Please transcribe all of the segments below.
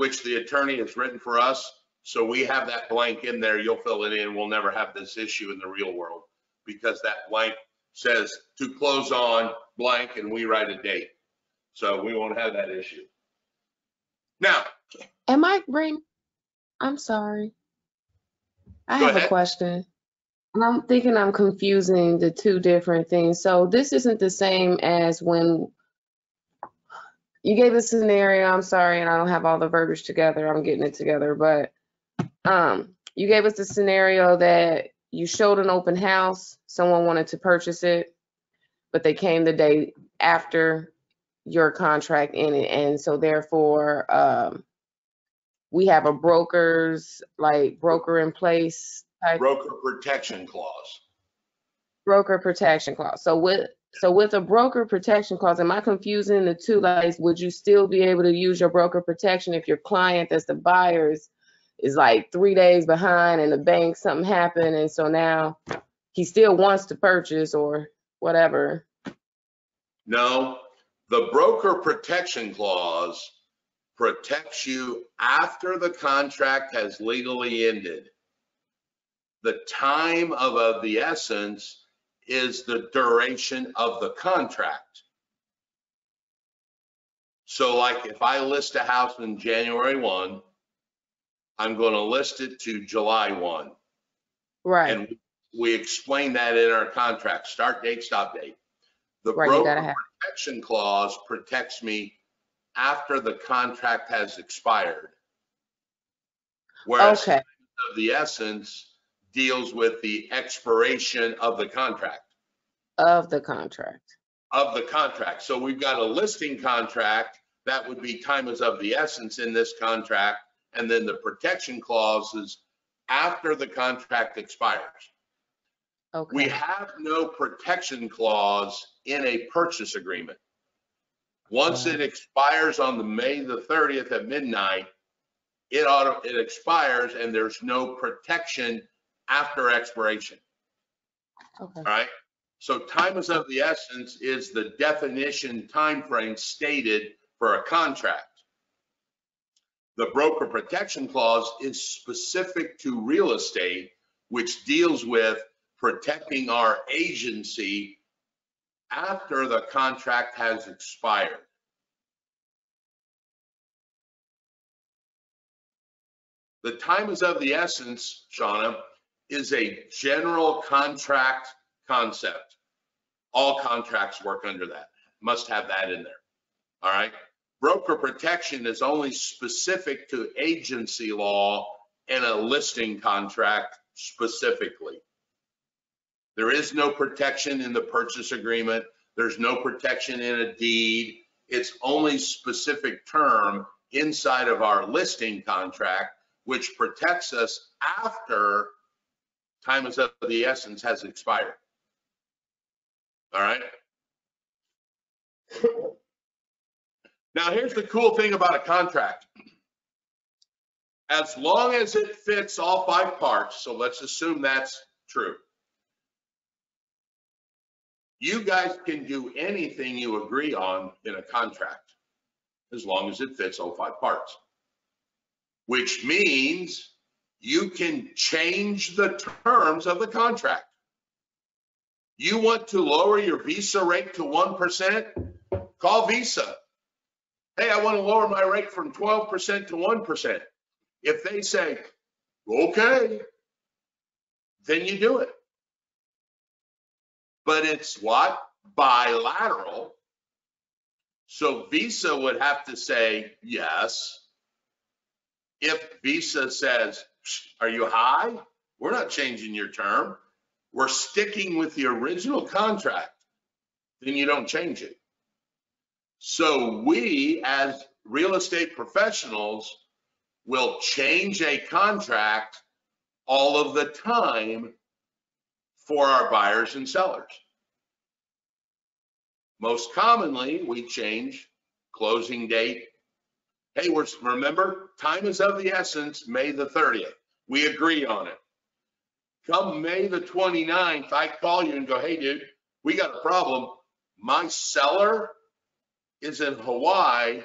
which the attorney has written for us. So we have that blank in there. You'll fill it in. We'll never have this issue in the real world because that blank says to close on blank and we write a date. So we won't have that issue. Now, Am I bring? I'm sorry. I have a question. I'm thinking I'm confusing the two different things. So this isn't the same as when you gave a scenario, I'm sorry, and I don't have all the verbiage together. I'm getting it together, but um, you gave us the scenario that you showed an open house, someone wanted to purchase it, but they came the day after your contract ended, and so therefore, um, we have a broker's, like broker in place type broker protection clause. broker protection clause. So with, so with a broker protection clause, am I confusing the two? Like, would you still be able to use your broker protection if your client that's the buyers is like three days behind and the bank, something happened, and so now he still wants to purchase or whatever? No, the broker protection clause protects you after the contract has legally ended. The time of, of the essence is the duration of the contract. So like if I list a house in January 1, I'm going to list it to July 1. Right, And we explain that in our contract, start date, stop date. The right, broker protection clause protects me after the contract has expired. Whereas okay, of the essence deals with the expiration of the contract, of the contract. of the contract. So we've got a listing contract, that would be time is of the essence in this contract. And then the protection clauses after the contract expires. Okay. We have no protection clause in a purchase agreement. Once it uh-huh. expires on the May the 30th at midnight, it auto, it expires and there's no protection after expiration, okay, all right? So time is of the essence is the definition timeframe stated for a contract. The broker protection clause is specific to real estate, which deals with protecting our agency after the contract has expired. The time is of the essence, Shauna, is a general contract concept. All contracts work under that. Must have that in there. All right? Broker protection is only specific to agency law and a listing contract specifically. There is no protection in the purchase agreement. There's no protection in a deed. It's only specific term inside of our listing contract, which protects us after time is of the essence has expired. All right? Now, here's the cool thing about a contract. As long as it fits all five parts, so let's assume that's true. You guys can do anything you agree on in a contract, as long as it fits all five parts. Which means you can change the terms of the contract. You want to lower your Visa rate to 1%? Call Visa. Hey, I want to lower my rate from 12% to 1%. If they say, okay, then you do it. But it's what? Bilateral. So Visa would have to say yes. If Visa says, are you high? We're not changing your term. We're sticking with the original contract. Then you don't change it. So we, as real estate professionals, will change a contract all of the time for our buyers and sellers. Most commonly, we change closing date. Hey, we're, remember, time is of the essence, May the 30th. We agree on it. Come May the 29th, I call you and go, hey, dude, we got a problem. My seller is in Hawaii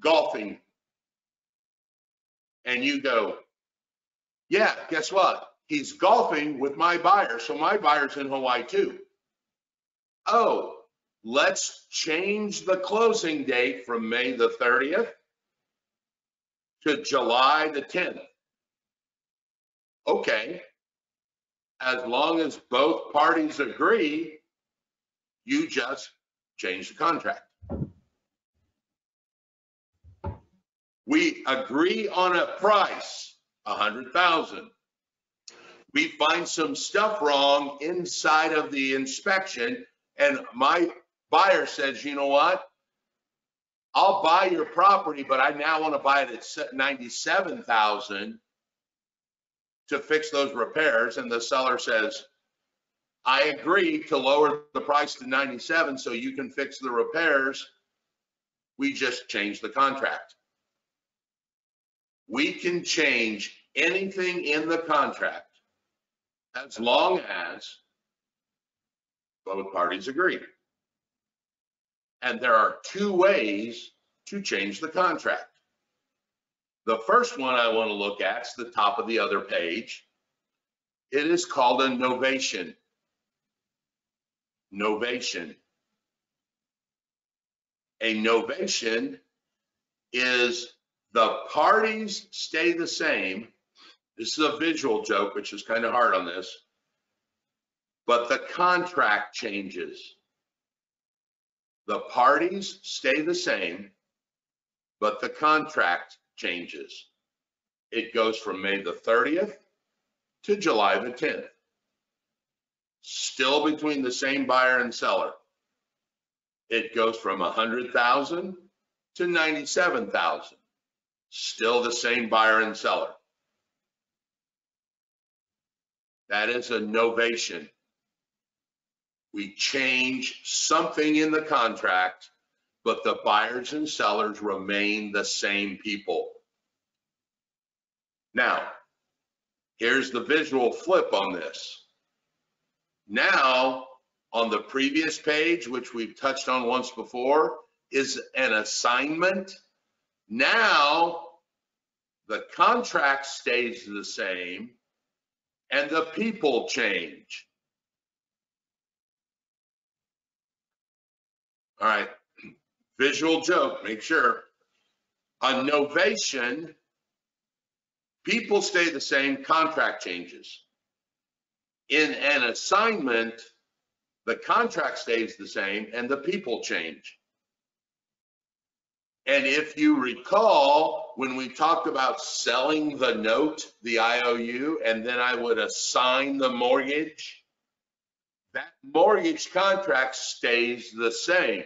golfing and you go, yeah, guess what? He's golfing with my buyer, so my buyer's in Hawaii too. Oh, let's change the closing date from May the 30th to July the 10th. Okay. As long as both parties agree, you just change the contract. We agree on a price, a hundred thousand. We find some stuff wrong inside of the inspection and my buyer says, you know what? I'll buy your property, but I now want to buy it at ninety-seven thousand to fix those repairs. And the seller says, I agree to lower the price to 97 so you can fix the repairs. We just change the contract. We can change anything in the contract as long as both parties agree. And there are two ways to change the contract. The first one I want to look at is the top of the other page. It is called a novation. Novation. A novation is the parties stay the same. This is a visual joke, which is kind of hard on this, but the contract changes. The parties stay the same, but the contract changes. It goes from May the 30th to July the 10th. Still between the same buyer and seller. It goes from 100,000 to 97,000. Still the same buyer and seller. That is a novation. We change something in the contract but the buyers and sellers remain the same people. Now, here's the visual flip on this. Now, on the previous page, which we've touched on once before, is an assignment. Now, the contract stays the same and the people change. All right, visual joke, make sure. A novation, people stay the same, contract changes. In an assignment, the contract stays the same and the people change. And if you recall, when we talked about selling the note, the IOU, and then I would assign the mortgage, that mortgage contract stays the same.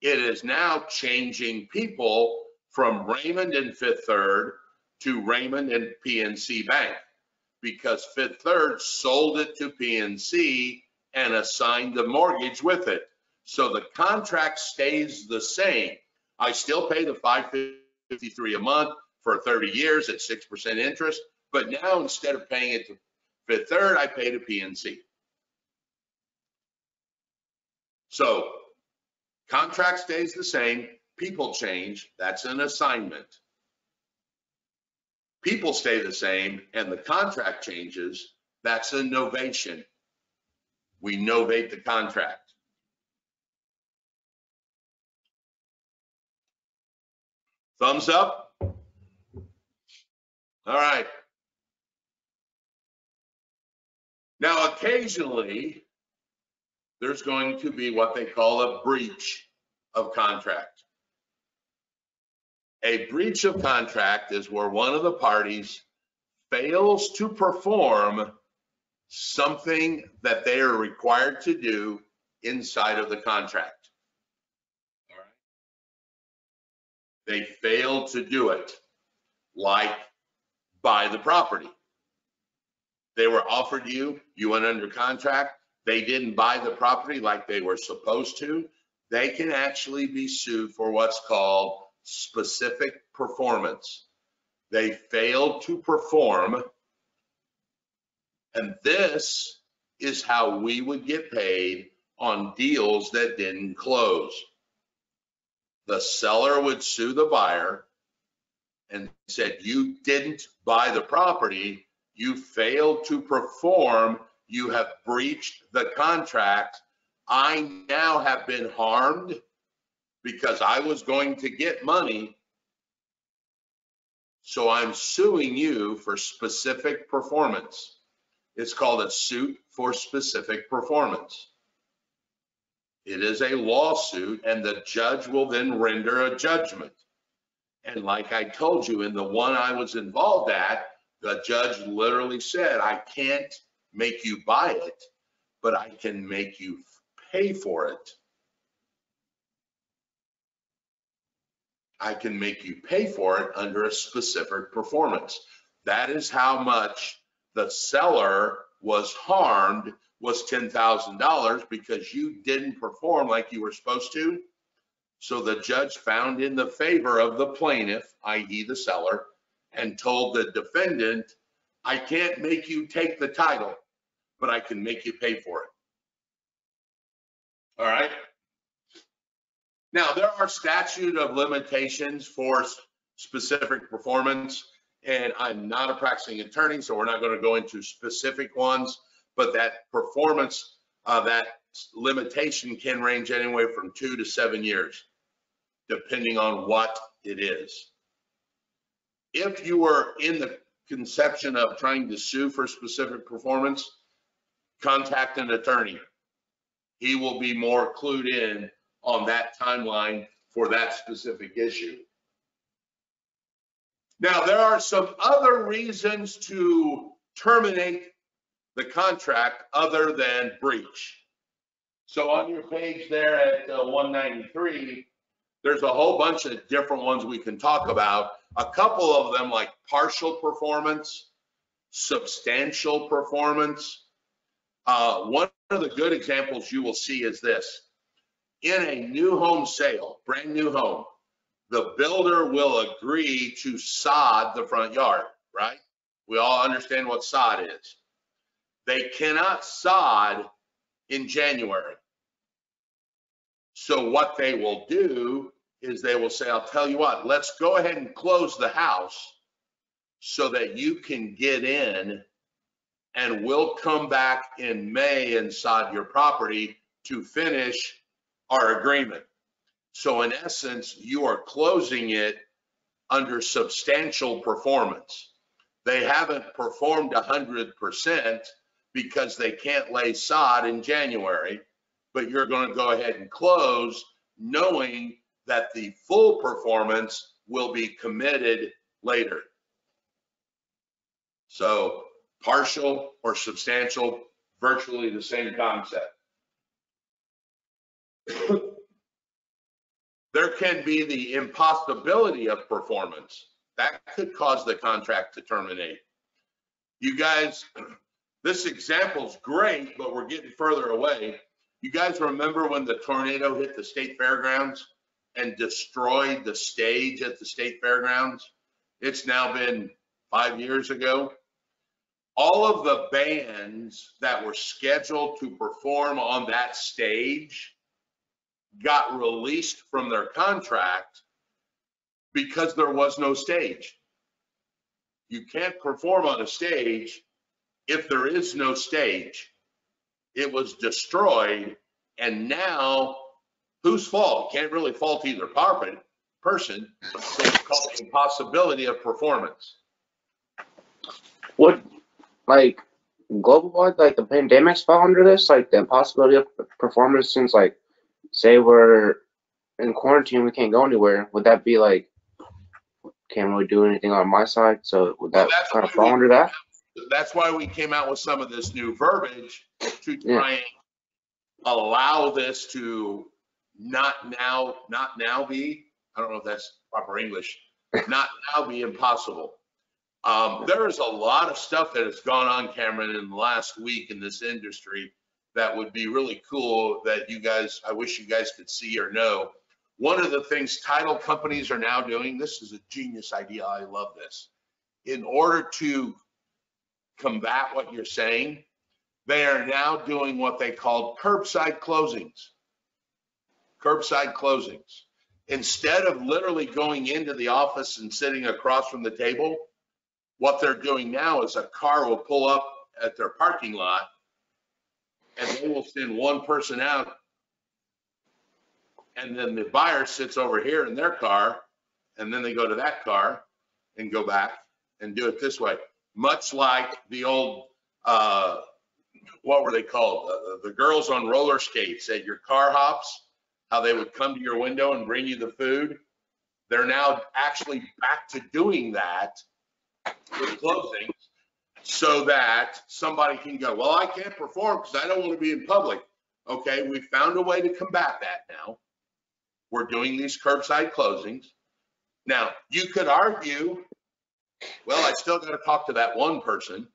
It is now changing people from Raymond and Fifth Third to Raymond and PNC Bank because Fifth Third sold it to PNC and assigned the mortgage with it. So the contract stays the same. I still pay the 553 a month for 30 years at 6% interest, but now instead of paying it to Fifth Third, I pay to PNC. So Contract stays the same, people change, that's an assignment. People stay the same and the contract changes, that's a novation. We novate the contract. Thumbs up? All right. Now, occasionally, there's going to be what they call a breach of contract. A breach of contract is where one of the parties fails to perform something that they are required to do inside of the contract. All right. They fail to do it, like buy the property. They were offered you, you went under contract, they didn't buy the property like they were supposed to, they can actually be sued for what's called specific performance. They failed to perform. And this is how we would get paid on deals that didn't close. The seller would sue the buyer and said, you didn't buy the property, you failed to perform, you have breached the contract. I now have been harmed because I was going to get money. So I'm suing you for specific performance. It's called a suit for specific performance. It is a lawsuit and the judge will then render a judgment. And like I told you, in the one I was involved at, the judge literally said, I can't make you buy it, but I can make you pay for it. I can make you pay for it under a specific performance. That is how much the seller was harmed was $10,000 because you didn't perform like you were supposed to. So the judge found in the favor of the plaintiff, i.e. the seller, and told the defendant, I can't make you take the title, but I can make you pay for it. All right? Now, there are statute of limitations for specific performance, and I'm not a practicing attorney, so we're not going to go into specific ones, but that performance, uh, that limitation can range anywhere from two to seven years, depending on what it is. If you were in the conception of trying to sue for specific performance, contact an attorney. He will be more clued in on that timeline for that specific issue. Now, there are some other reasons to terminate the contract other than breach. So on your page there at uh, 193, there's a whole bunch of different ones we can talk about. A couple of them like partial performance, substantial performance. Uh, One of the good examples you will see is this. In a new home sale, brand new home, the builder will agree to sod the front yard, right? We all understand what sod is. They cannot sod in January. So what they will do is they will say, I'll tell you what, let's go ahead and close the house so that you can get in and we'll come back in May inside your property to finish our agreement. So in essence, you are closing it under substantial performance. They haven't performed hundred percent because they can't lay sod in January, but you're going to go ahead and close knowing that the full performance will be committed later. So partial or substantial, virtually the same concept. There can be the impossibility of performance. That could cause the contract to terminate. You guys, this example's great, but we're getting further away. You guys remember when the tornado hit the state fairgrounds and destroyed the stage at the state fairgrounds? It's now been five years ago. All of the bands that were scheduled to perform on that stage got released from their contract because there was no stage. You can't perform on a stage if there is no stage. It was destroyed and now whose fault? Can't really fault either party, person. So the impossibility of performance. Would like global wide, like the pandemics fall under this? Like the impossibility of performance since like say we're in quarantine, we can't go anywhere. Would that be like can't really do anything on my side? So would that That's kind of fall we- under that? That's why we came out with some of this new verbiage to Yeah. try and allow this to not now, not now be, I don't know if that's proper English, not now be impossible. Um, there is a lot of stuff that has gone on, Cameron, in the last week in this industry that would be really cool that you guys, I wish you guys could see or know. One of the things title companies are now doing, this is a genius idea. I love this. In order to combat what you're saying, they are now doing what they call curbside closings. Curbside closings. instead of literally going into the office and sitting across from the table, what they're doing now is a car will pull up at their parking lot and they will send one person out. And then the buyer sits over here in their car and then they go to that car and go back and do it this way. Much like the old, uh, what were they called? The, the girls on roller skates at your car hops, how they would come to your window and bring you the food. They're now actually back to doing that with closings so that somebody can go, well, I can't perform because I don't want to be in public. Okay, we found a way to combat that now. We're doing these curbside closings. Now, you could argue, well, I still got to talk to that one person.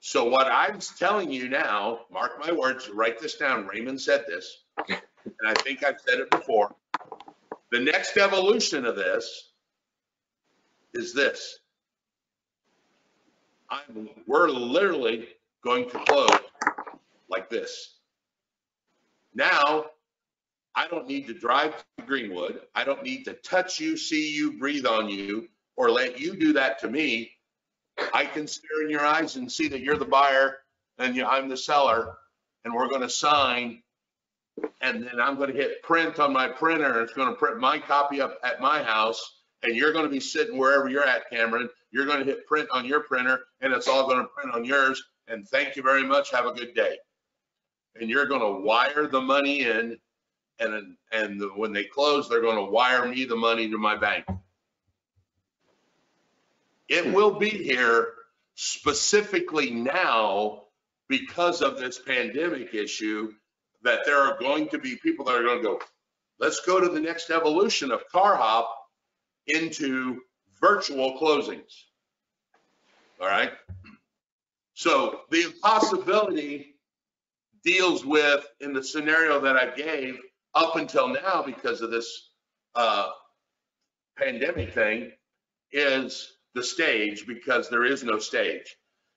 So what I'm telling you now, mark my words, write this down. Raymond said this, and I think I've said it before. The next evolution of this is this. I'm, we're literally going to close like this. Now, I don't need to drive to Greenwood. I don't need to touch you, see you, breathe on you, or let you do that to me. I can stare in your eyes and see that you're the buyer and you- I'm the seller, and we're gonna sign. And then I'm gonna hit print on my printer, it's gonna print my copy up at my house, and you're gonna be sitting wherever you're at, Cameron. You're gonna hit print on your printer, and it's all gonna print on yours, and thank you very much, have a good day. And you're gonna wire the money in, and, and the- when they close, they're gonna wire me the money to my bank. It will be here specifically now because of this pandemic issue, that there are going to be people that are gonna go, let's go to the next evolution of car hop into virtual closings. All right? So the impossibility deals with, in the scenario that I gave, up until now because of this uh, pandemic thing, is the stage because there is no stage.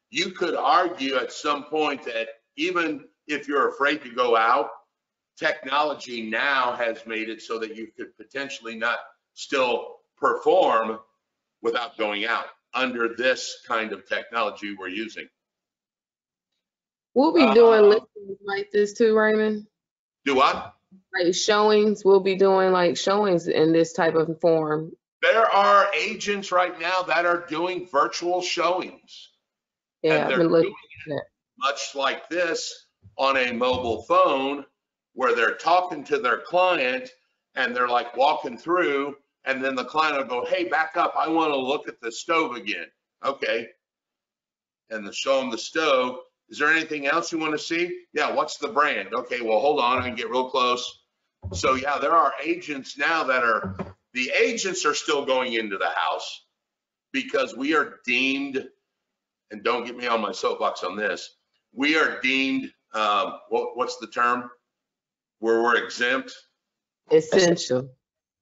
You could argue at some point that even if you're afraid to go out, technology now has made it so that you could potentially not still perform without going out under this kind of technology we're using. We'll be Uh, doing listings like this too, Raymond. Do what? Like showings, we'll be doing like showings in this type of form. There are agents right now that are doing virtual showings. Yeah, And they're doing it much like this on a mobile phone where they're talking to their client and they're like walking through and then the client will go, hey, back up. I want to look at the stove again. Okay. And they show them the stove. Is there anything else you want to see? Yeah, what's the brand? Okay, well, hold on, I can get real close. So yeah, there are agents now that are, the agents are still going into the house because we are deemed, and don't get me on my soapbox on this, we are deemed, um, what, what's the term? Where we're exempt? Essential.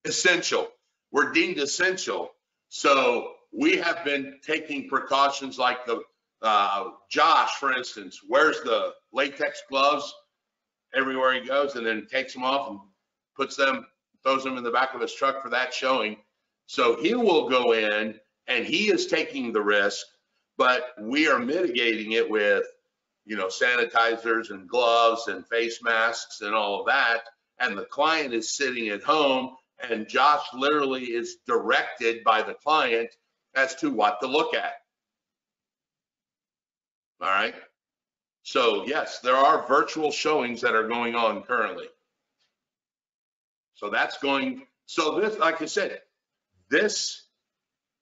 essential. We're deemed essential. So we have been taking precautions like the, uh, Josh, for instance, wears the latex gloves everywhere he goes and then takes them off and puts them, throws them in the back of his truck for that showing. So he will go in and he is taking the risk, but we are mitigating it with, you know, sanitizers and gloves and face masks and all of that. And the client is sitting at home and Josh literally is directed by the client as to what to look at. All right. So yes, there are virtual showings that are going on currently. So that's going, so this, like I said, this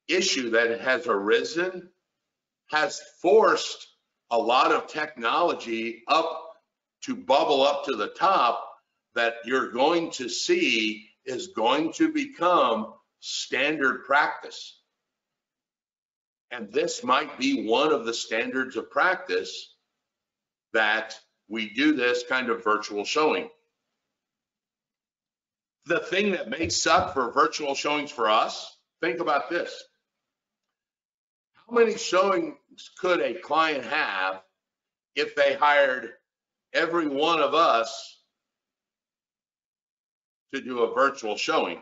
issue that has arisen has forced a lot of technology up to bubble up to the top that you're going to see is going to become standard practice. And this might be one of the standards of practice that we do this kind of virtual showing. The thing that may suck for virtual showings for us, think about this. How many showings could a client have if they hired every one of us to do a virtual showing.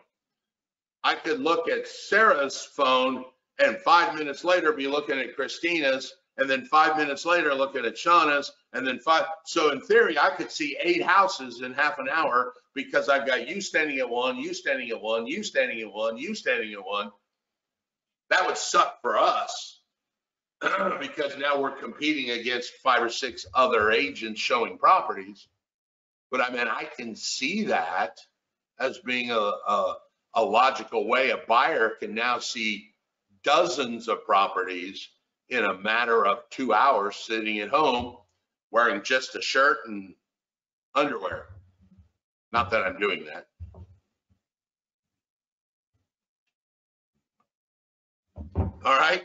I could look at Sarah's phone and five minutes later be looking at Christina's and then five minutes later looking at Shauna's and then five. So in theory, I could see eight houses in half an hour because I've got you standing at one, you standing at one, you standing at one, you standing at one. That would suck for us because now we're competing against five or six other agents showing properties. But I mean, I can see that as being a, a, a logical way. A buyer can now see dozens of properties in a matter of two hours sitting at home wearing just a shirt and underwear. Not that I'm doing that. All right.